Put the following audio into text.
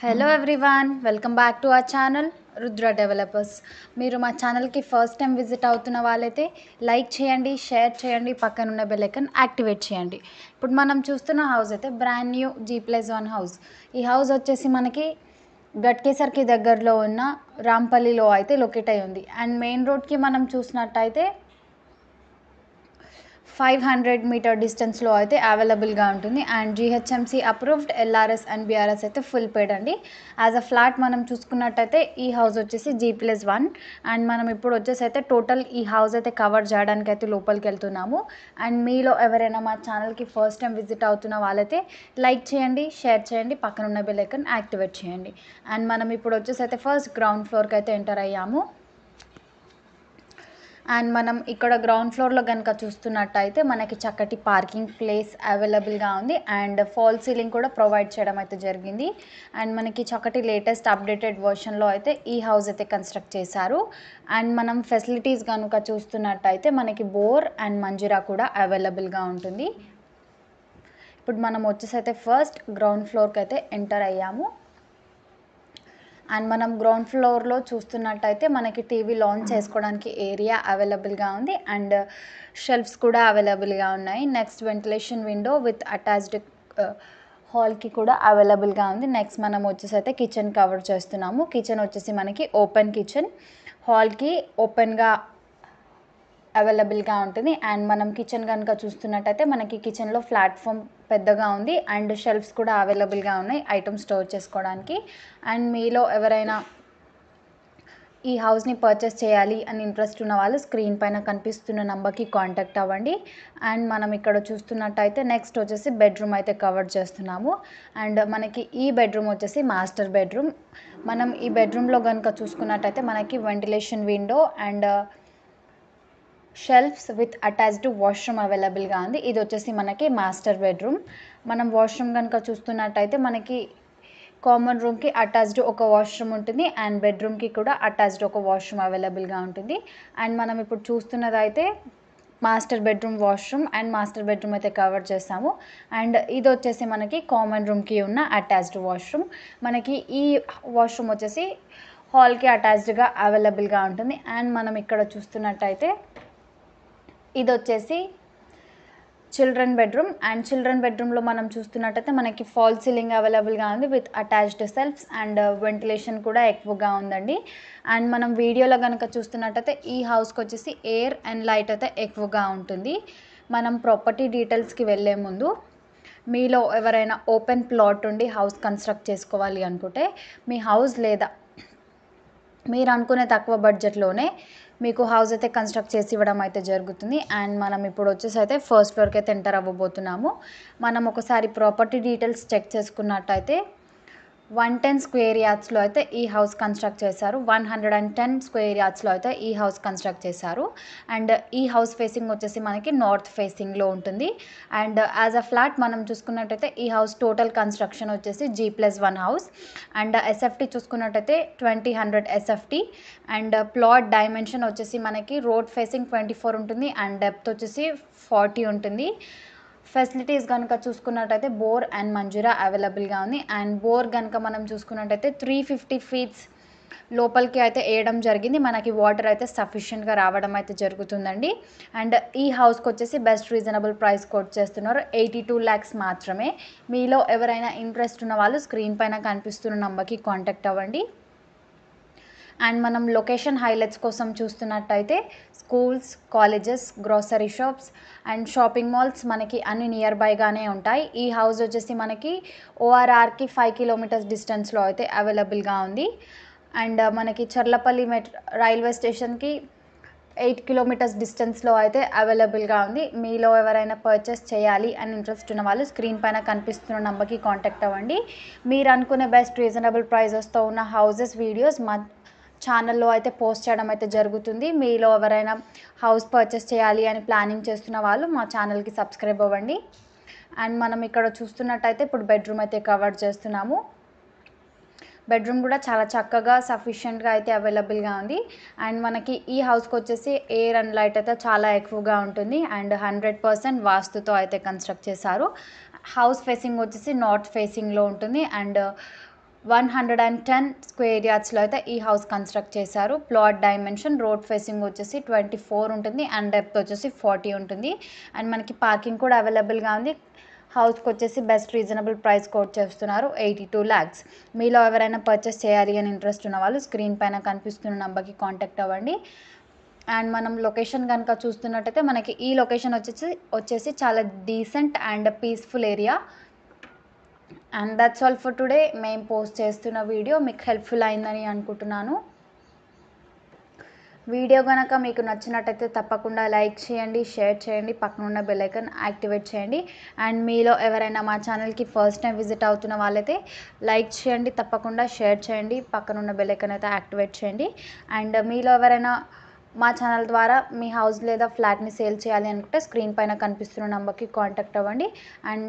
Hello everyone welcome back to our channel Rudra Developers మీరు మా ఛానల్కి ఫస్ట్ టైం విజిట్ అవుతున్న వాళ్ళైతే లైక్ చేయండి షేర్ చేయండి పక్కన ఉన్న బెల్ యాక్టివేట్ చేయండి. ఇప్పుడు మనం చూస్తున్న హౌస్ అయితే brand new G plus one house ఈ హౌస్ వచ్చేసి మనకి గట్కేసర్కి దగ్గరలో ఉన్న రాంపల్లిలో అయితే లొకేట్ అయి ఉంది. అండ్ మెయిన్ రోడ్కి మనం చూసినట్టయితే ఫైవ్ హండ్రెడ్ మీటర్ డిస్టెన్స్లో అయితే అవైలబుల్గా ఉంటుంది. And GHMC approved LRS and BRS అయితే ఫుల్ పేడ్ అండి. యాజ్ అ ఫ్లాట్ మనం చూసుకున్నట్టయితే ఈ హౌస్ వచ్చేసి జీ ప్లస్ వన్. అండ్ మనం ఇప్పుడు వచ్చేసి అయితే టోటల్ ఈ హౌస్ అయితే కవర్ చేయడానికి అయితే లోపలికి వెళ్తున్నాము. అండ్ మీలో ఎవరైనా మా ఛానల్కి ఫస్ట్ టైం విజిట్ అవుతున్న వాళ్ళైతే లైక్ చేయండి షేర్ చేయండి పక్కన ఉన్న బెల్ ఐకన్ యాక్టివేట్ చేయండి. అండ్ మనం ఇప్పుడు వచ్చేసి అయితే ఫస్ట్ గ్రౌండ్ ఫ్లోర్కి అయితే ఎంటర్ అయ్యాము. అండ్ మనం ఇక్కడ గ్రౌండ్ ఫ్లోర్లో కనుక చూస్తున్నట్టయితే మనకి చక్కటి పార్కింగ్ ప్లేస్ అవైలబుల్గా ఉంది. అండ్ ఫాల్ సీలింగ్ కూడా ప్రొవైడ్ చేయడం అయితే జరిగింది. అండ్ మనకి చక్కటి లేటెస్ట్ అప్డేటెడ్ వర్షన్లో అయితే ఈ హౌస్ అయితే కన్స్ట్రక్ట్ చేశారు. అండ్ మనం ఫెసిలిటీస్ కనుక చూస్తున్నట్టయితే మనకి బోర్ అండ్ మంజురా కూడా అవైలబుల్గా ఉంటుంది. ఇప్పుడు మనం వచ్చేసి అయితే ఫస్ట్ గ్రౌండ్ ఫ్లోర్కి అయితే ఎంటర్ అయ్యాము. అండ్ మనం గ్రౌండ్ ఫ్లోర్లో చూస్తున్నట్టయితే మనకి టీవీ లాంచ్ చేసుకోవడానికి ఏరియా అవైలబుల్గా ఉంది. అండ్ షెల్ఫ్స్ కూడా అవైలబుల్గా ఉన్నాయి. Next ventilation window with attached హాల్కి కూడా అవైలబుల్గా ఉంది. నెక్స్ట్ మనం వచ్చేసి అయితే కిచెన్ కవర్ చేస్తున్నాము. కిచెన్ వచ్చేసి మనకి ఓపెన్ కిచెన్. హాల్కి ఓపెన్గా అవైలబుల్గా ఉంటుంది. అండ్ మనం కిచెన్ కనుక చూస్తున్నట్టయితే మనకి కిచెన్లో ప్లాట్ఫామ్ పెద్దగా ఉంది. అండ్ షెల్ఫ్స్ కూడా అవైలబుల్గా ఉన్నాయి ఐటమ్స్ స్టోర్ చేసుకోవడానికి. అండ్ మీలో ఎవరైనా ఈ హౌస్ని పర్చేస్ చేయాలి అని ఇంట్రెస్ట్ ఉన్న వాళ్ళు స్క్రీన్ పైన కనిపిస్తున్న నెంబర్కి కాంటాక్ట్ అవ్వండి. అండ్ మనం ఇక్కడ చూస్తున్నట్టయితే నెక్స్ట్ వచ్చేసి బెడ్రూమ్ అయితే కవర్ చేస్తున్నాము. అండ్ మనకి ఈ బెడ్రూమ్ వచ్చేసి మాస్టర్ బెడ్రూమ్. మనం ఈ బెడ్రూమ్లో కనుక చూసుకున్నట్టయితే మనకి ventilation window and shelves with attached washroom అవైలబుల్గా ఉంది. ఇది వచ్చేసి మనకి మాస్టర్ బెడ్రూమ్ మనం వాష్రూమ్ కనుక చూస్తున్నట్టయితే మనకి కామన్ రూమ్కి అటాచ్డ్ ఒక వాష్రూమ్ ఉంటుంది అండ్ బెడ్రూమ్కి కూడా అటాచ్డ్ ఒక వాష్రూమ్ అవైలబుల్గా ఉంటుంది. అండ్ మనం ఇప్పుడు చూస్తున్నదైతే master bedroom washroom and master bedroom అయితే కవర్ చేస్తాము. అండ్ ఇది వచ్చేసి మనకి కామన్ రూమ్కి ఉన్న అటాచ్డ్ వాష్రూమ్ మనకి ఈ వాష్రూమ్ వచ్చేసి హాల్కి అటాచ్డ్గా అవైలబుల్గా ఉంటుంది. అండ్ మనం ఇక్కడ చూస్తున్నట్టయితే ఇది వచ్చేసి చిల్డ్రన్ బెడ్రూమ్ అండ్ చిల్డ్రన్ బెడ్రూమ్లో మనం చూస్తున్నట్టయితే మనకి ఫాల్ సీలింగ్ అవైలబుల్గా ఉంది with attached shelves and ventilation కూడా ఎక్కువగా ఉందండి. అండ్ మనం వీడియోలో కనుక చూస్తున్నట్టయితే ఈ హౌస్కి వచ్చేసి ఎయిర్ అండ్ లైట్ అయితే ఎక్కువగా ఉంటుంది. మనం ప్రాపర్టీ డీటెయిల్స్కి వెళ్ళే ముందు మీలో ఎవరైనా ఓపెన్ ప్లాట్ ఉండి హౌస్ కన్స్ట్రక్ట్ చేసుకోవాలి అనుకుంటే మీ హౌస్ లేదా మీరు అనుకునే తక్కువ బడ్జెట్లోనే మీకు హౌస్ అయితే కన్స్ట్రక్ట్ చేసి ఇవ్వడం అయితే జరుగుతుంది. అండ్ మనం ఇప్పుడు వచ్చేసి అయితే ఫస్ట్ ఫ్లోర్కి అయితే ఎంటర్ అవ్వబోతున్నాము. మనం ఒకసారి ప్రాపర్టీ డీటెయిల్స్ చెక్ చేసుకున్నట్టయితే వన్ టెన్ స్క్వేర్ యార్డ్స్లో అయితే ఈ హౌస్ కన్స్ట్రక్ట్ చేశారు. One hundred and ten square యార్డ్స్లో అయితే ఈ హౌస్ కన్స్ట్రక్ట్ చేశారు. అండ్ ఈ హౌస్ ఫేసింగ్ వచ్చేసి మనకి నార్త్ ఫేసింగ్లో ఉంటుంది. అండ్ యాజ్ అ ఫ్లాట్ మనం చూసుకున్నట్టయితే ఈ హౌస్ టోటల్ కన్స్ట్రక్షన్ వచ్చేసి G plus one house. And SFT చూసుకున్నట్టయితే twenty hundred SFT. And plot dimension వచ్చేసి మనకి రోడ్ ఫేసింగ్ ట్వంటీ ఫోర్ ఉంటుంది. అండ్ డెప్త్ వచ్చేసి ఫార్టీ ఉంటుంది. ఫెసిలిటీస్ కనుక చూసుకున్నట్టయితే బోర్ అండ్ మంజురా అవైలబుల్గా ఉంది. అండ్ బోర్ కనుక మనం చూసుకున్నట్టయితే త్రీ ఫిఫ్టీ ఫీట్స్ లోపలికి అయితే వేయడం జరిగింది. మనకి వాటర్ అయితే సఫిషియెంట్గా రావడం అయితే జరుగుతుందండి. అండ్ ఈ హౌస్కి వచ్చేసి బెస్ట్ రీజనబుల్ ప్రైస్ కోట్ చేస్తున్నారు. ఎయిటీ టూ ల్యాక్స్ మాత్రమే. మీలో ఎవరైనా ఇంట్రెస్ట్ ఉన్న వాళ్ళు స్క్రీన్ పైన కనిపిస్తున్న నెంబర్కి కాంటాక్ట్ అవ్వండి. అండ్ మనం లొకేషన్ హైలైట్స్ కోసం చూస్తున్నట్టయితే schools colleges grocery shops and shopping malls మనకి అన్ని నియర్ బైగానే ఉంటాయి. ఈ హౌస్ వచ్చేసి మనకి ఓఆర్ఆర్కి ఫైవ్ కిలోమీటర్స్ డిస్టెన్స్లో అయితే అవైలబుల్గా ఉంది. అండ్ మనకి చర్లపల్లి మెట్ రైల్వే స్టేషన్కి ఎయిట్ కిలోమీటర్స్ డిస్టెన్స్లో అయితే అవైలబుల్గా ఉంది. మీలో ఎవరైనా పర్చేస్ చేయాలి అని ఇంట్రెస్ట్ ఉన్న వాళ్ళు స్క్రీన్ పైన కనిపిస్తున్న నెంబర్కి కాంటాక్ట్ అవ్వండి. మీరు అనుకునే బెస్ట్ రీజనబుల్ ప్రైజెస్తో ఉన్న హౌసెస్ వీడియోస్ మా ఛానల్లో అయితే పోస్ట్ చేయడం అయితే జరుగుతుంది. మీలో ఎవరైనా హౌస్ పర్చేస్ చేయాలి అని ప్లానింగ్ చేస్తున్న వాళ్ళు మా ఛానల్కి సబ్స్క్రైబ్ అవ్వండి. అండ్ మనం ఇక్కడ చూస్తున్నట్టయితే ఇప్పుడు బెడ్రూమ్ అయితే కవర్ చేస్తున్నాము. బెడ్రూమ్ కూడా చాలా చక్కగా సఫిషియెంట్గా అయితే అవైలబుల్గా ఉంది. అండ్ మనకి ఈ హౌస్కి వచ్చేసి ఎయిర్ అండ్ లైట్ అయితే చాలా ఎక్కువగా ఉంటుంది. అండ్ హండ్రెడ్ పర్సెంట్ వాస్తుతో అయితే కన్స్ట్రక్ట్ చేశారు. హౌస్ ఫేసింగ్ వచ్చేసి నార్త్ ఫేసింగ్లో ఉంటుంది. And one hundred and ten square యార్డ్స్లో అయితే ఈ హౌస్ కన్స్ట్రక్ట్ చేశారు. ప్లాట్ డైమెన్షన్ రోడ్ ఫేసింగ్ వచ్చేసి ట్వంటీ ఫోర్ ఉంటుంది అండ్ డెప్త్ వచ్చేసి ఫార్టీ ఉంటుంది. అండ్ మనకి పార్కింగ్ కూడా అవైలబుల్గా ఉంది. హౌస్కి వచ్చేసి బెస్ట్ రీజనబుల్ ప్రైస్ కోట్ చేస్తున్నారు ఎయిటీ టూ ల్యాక్స్. మీలో ఎవరైనా పర్చేస్ చేయాలి అని ఇంట్రెస్ట్ ఉన్న వాళ్ళు స్క్రీన్ పైన కనిపిస్తున్న నెంబర్కి కాంటాక్ట్ అవ్వండి. అండ్ మనం లొకేషన్ కనుక చూస్తున్నట్టయితే మనకి ఈ లొకేషన్ వచ్చేసి వచ్చేసి చాలా decent and peaceful area and that's all for today మేము పోస్ట్ చేస్తున్న వీడియో మీకు హెల్ప్ఫుల్ అయిందని అనుకుంటున్నాను. వీడియో కనుక మీకు నచ్చినట్టయితే తప్పకుండా లైక్ చేయండి షేర్ చేయండి పక్కన ఉన్న యాక్టివేట్ చేయండి. అండ్ మీలో ఎవరైనా మా ఛానల్కి ఫస్ట్ టైం విజిట్ అవుతున్న వాళ్ళైతే లైక్ చేయండి తప్పకుండా షేర్ చేయండి పక్కన ఉన్న అయితే యాక్టివేట్ చేయండి. అండ్ మీలో ఎవరైనా మా ఛానల్ ద్వారా మీ హౌస్ లేదా ఫ్లాట్ని సేల్ చేయాలి అనుకుంటే స్క్రీన్ పైన కనిపిస్తున్న నెంబర్కి కాంటాక్ట్ అవ్వండి. And